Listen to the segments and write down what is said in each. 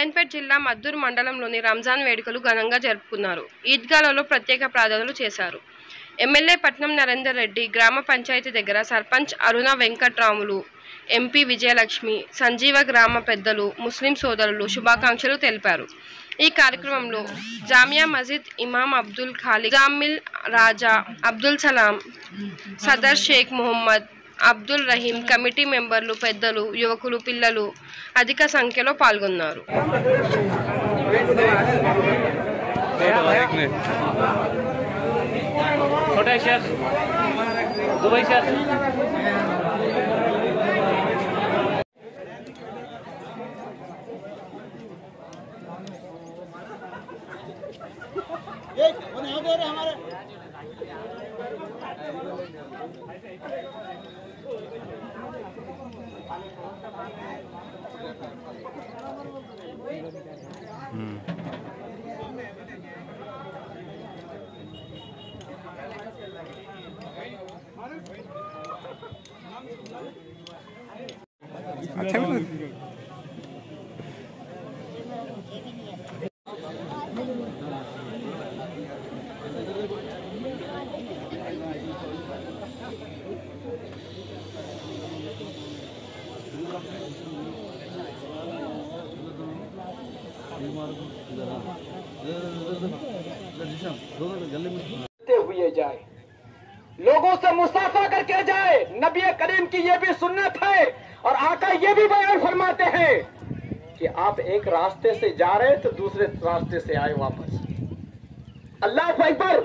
నారాయణపేట జిల్లా మద్దూరు మండలంలోని రంజాన్ వేడుకలు ఘనంగా జరుపుకున్నారు. ఈద్గాలలో ప్రత్యేక ప్రార్థనలు చేశారు. ఎమ్మెల్యే పట్నం నరేందర్ రెడ్డి గ్రామ పంచాయతీ దగ్గర సర్పంచ్ అరుణ వెంకట్రాములు ఎంపీ విజయలక్ష్మి సంజీవ గ్రామ పెద్దలు ముస్లిం సోదరులు శుభాకాంక్షలు తెలిపారు. ఈ కార్యక్రమంలో జామియా మస్జిద్ ఇమాం అబ్దుల్ ఖాలిక్ జామిల్ రాజా అబ్దుల్ సలాం సదర్ షేక్ మొహమ్మద్ అబ్దుల్ రహీం కమిటీ మెంబర్లు పెద్దలు యువకులు పిల్లలు అధిక సంఖ్యలో పాల్గొన్నారు छोटा शेख दुबई 음. करते हुए जाए। लोगों से मुसाफा करके जाए। नबी करीम की ये भी सुन्नत है और आका ये भी बयान फरमाते हैं कि आप एक रास्ते से जा रहे तो दूसरे रास्ते से आए वापस। अल्लाह अकबर,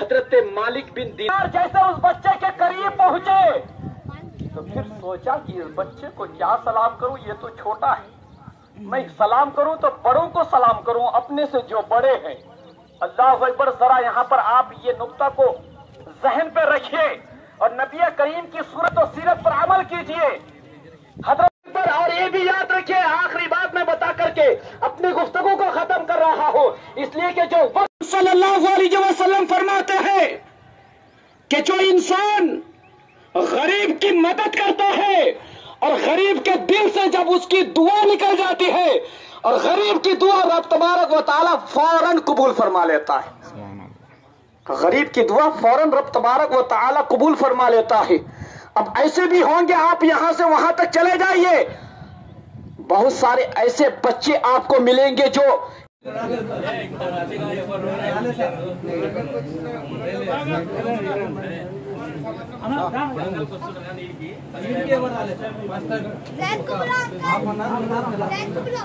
हज़रत मालिक बिन दीनार जैसे उस बच्चे के करीब पहुँचे। तो फिर सोचा कि इस बच्चे को क्या सलाम करूँ, ये तो छोटा है। मैं सलाम करूँ तो बड़ों को सलाम करूँ, अपने से जो बड़े हैं। अल्लाह अकबर, जरा यहाँ पर आप ये नुक्ता को जहन पे रखिए और नबी करीम की सूरत और सीरत पर अमल कीजिए। पर और ये भी याद रखिए, आखिरी बात मैं बता करके अपनी गुफ्तगु को खत्म कर रहा हूँ। इसलिए कि जो वसल्लम फरमाते हैं कि जो इंसान गरीब की मदद करता है और गरीब के दिल से जब उसकी दुआ निकल जाती है और गरीब की दुआ रब तबारक व ताला फ़ौरन कबूल फरमा लेता है। गरीब की दुआ फ़ौरन रब तबारक व ताला कबूल फरमा लेता है। अब ऐसे भी होंगे आप यहाँ से वहाँ तक चले जाइए। बहुत सारे ऐसे बच्चे आपको मिलेंगे जो को बुला जैन को बुला